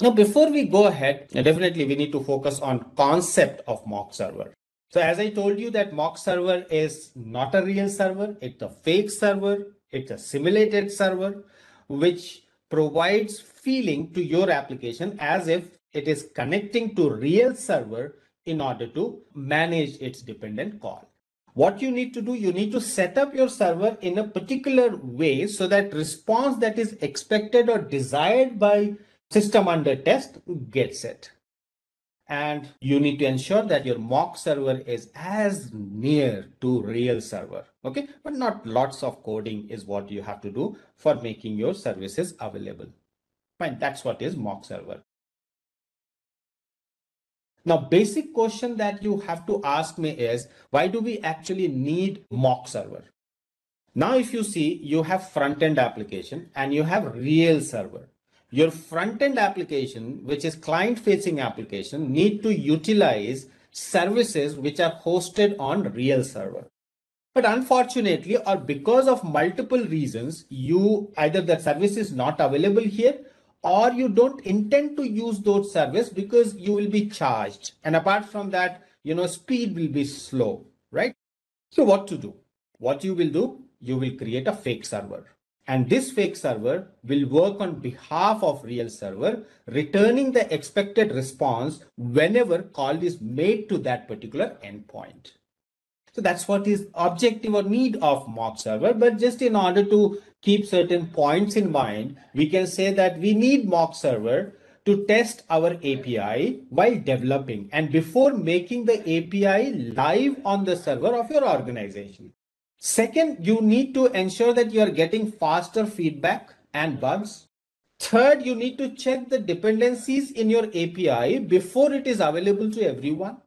Now, before we go ahead, definitely we need to focus on concept of mock server. So as I told you that mock server is not a real server, it's a fake server, it's a simulated server, which provides feeling to your application as if it is connecting to real server in order to manage its dependent call. What you need to do, you need to set up your server in a particular way so that response that is expected or desired by system under test gets it. And you need to ensure that your mock server is as near to real server. Okay, but not lots of coding is what you have to do for making your services available. Fine, that's what is mock server. Now, basic question that you have to ask me is, why do we actually need mock server? Now, if you see, you have front-end application and you have real server. Your front-end application, which is client-facing application, need to utilize services which are hosted on real server. But unfortunately, or because of multiple reasons, you either the service is not available here or you don't intend to use those service because you will be charged. And apart from that, you know, speed will be slow, right? So what to do? What you will do, you will create a fake server. And this fake server will work on behalf of real server, returning the expected response whenever call is made to that particular endpoint. So that's what is objective or need of mock server. But just in order to keep certain points in mind, we can say that we need mock server to test our API while developing and before making the API live on the server of your organization. Second, you need to ensure that you are getting faster feedback and bugs. Third, you need to check the dependencies in your API before it is available to everyone.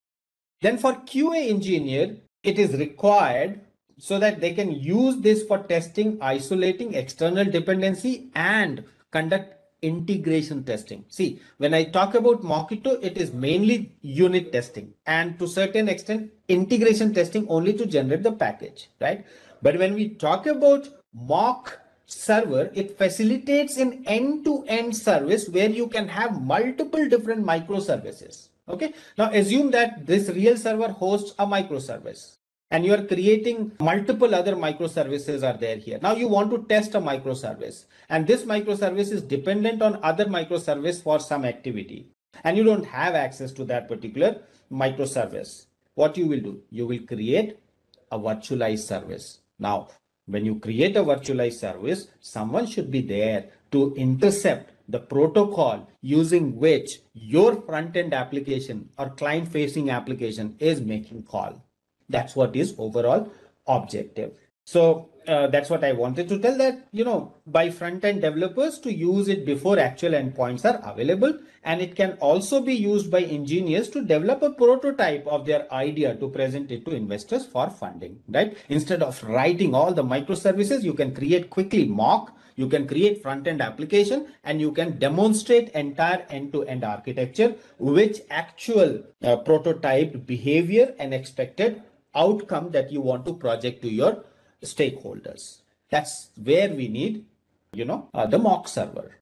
Then for QA engineer, it is required so that they can use this for testing, isolating external dependency and conduct integration testing. See, when I talk about Mockito, it is mainly unit testing and to certain extent integration testing only to generate the package, right? But when we talk about mock server, it facilitates an end-to-end -end service where you can have multiple different microservices. Okay. Now assume that this real server hosts a microservice and you are creating multiple other microservices are there here. Now you want to test a microservice and this microservice is dependent on other microservice for some activity and you don't have access to that particular microservice. What you will do? You will create a virtualized service. Now, when you create a virtualized service, someone should be there to intercept the protocol using which your front-end application or client-facing application is making call. That's what is overall objective. So uh, that's what I wanted to tell that, you know, by front-end developers to use it before actual endpoints are available. And it can also be used by engineers to develop a prototype of their idea to present it to investors for funding, right? Instead of writing all the microservices, you can create quickly mock, you can create front-end application and you can demonstrate entire end-to-end architecture, which actual uh, prototyped behavior and expected outcome that you want to project to your stakeholders. That's where we need, you know, uh, the mock server.